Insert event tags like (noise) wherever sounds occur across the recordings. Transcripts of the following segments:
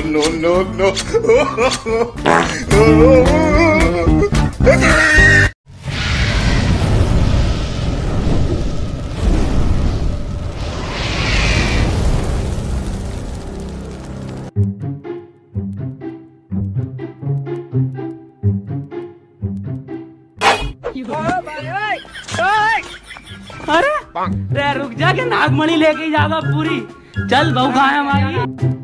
no, no, no, no. अरे रुक जा के नागमणि लेके जाएगा पूरी। चल बहु खाए हमारी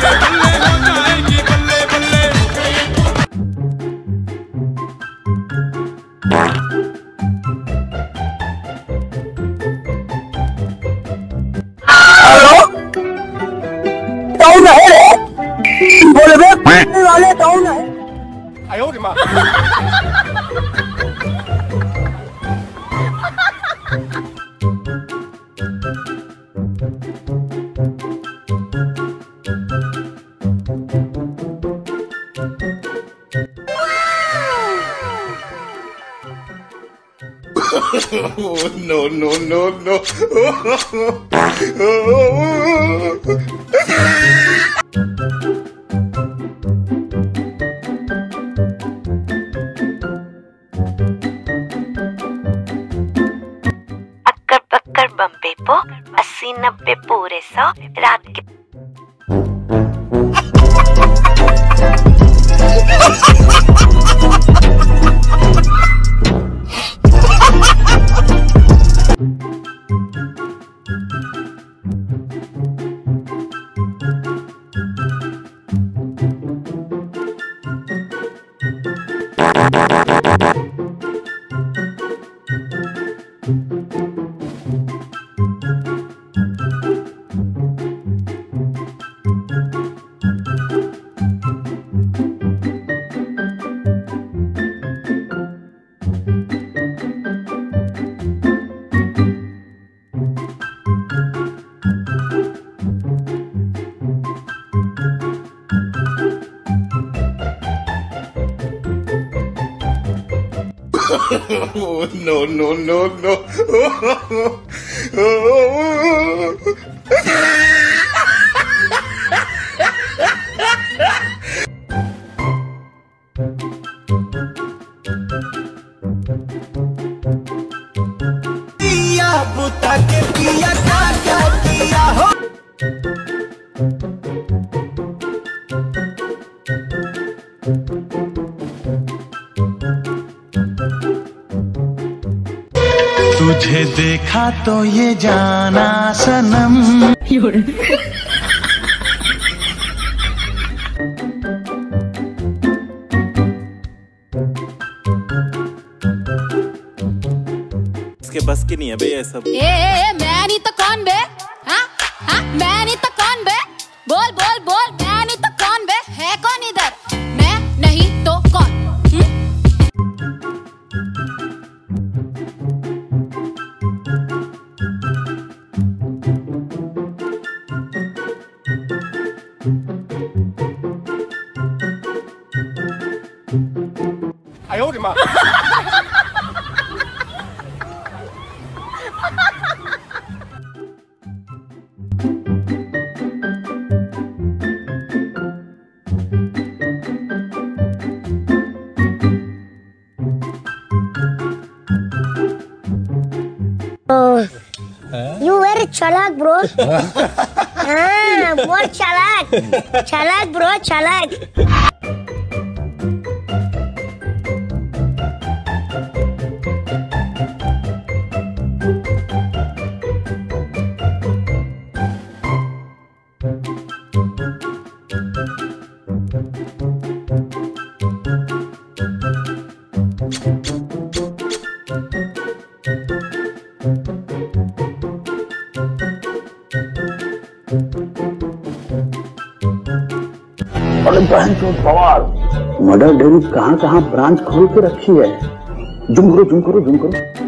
Yeah. Oh, no, no, no, no. అక్కర్ బక్కర్ బంపేపో అసిన్న పెపూరేసో రా no, no, no, no. Puta que pilla तुझे देखा तो ये जाना सनम। इसके बस की नहीं है भैया ये सब। ए, ए, ए मैं नहीं तो कौन बे? हाँ? हाँ? मैं नहीं तो कौन बे? बोल बोल बोल 哎呦我的妈！You were a chalak, bro. (laughs) Ah, buat salad. Salad bro salad. अरे बहन चो मदर डेयरी कहाँ कहाँ ब्रांच खोल के रखी है? जुम करो जुम करो जुम करो।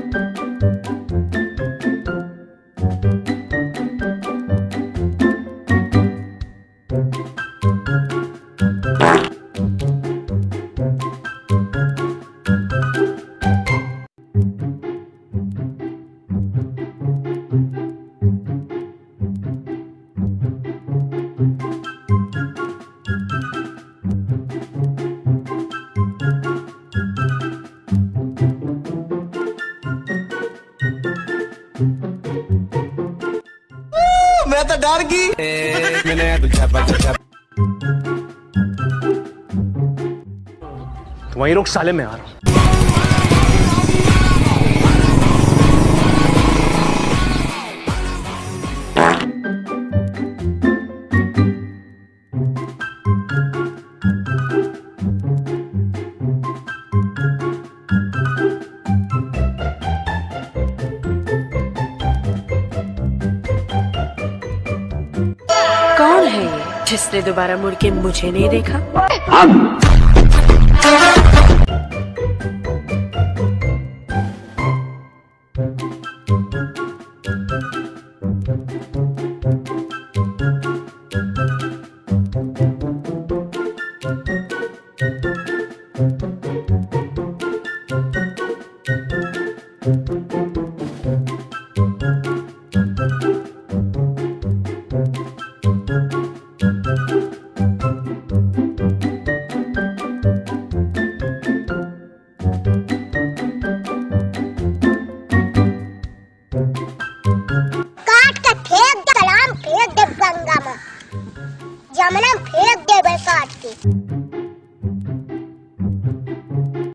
प्यार की? वहीं रुक साले में आ कौन है ये? जिसने दोबारा मुड़ के मुझे नहीं देखा।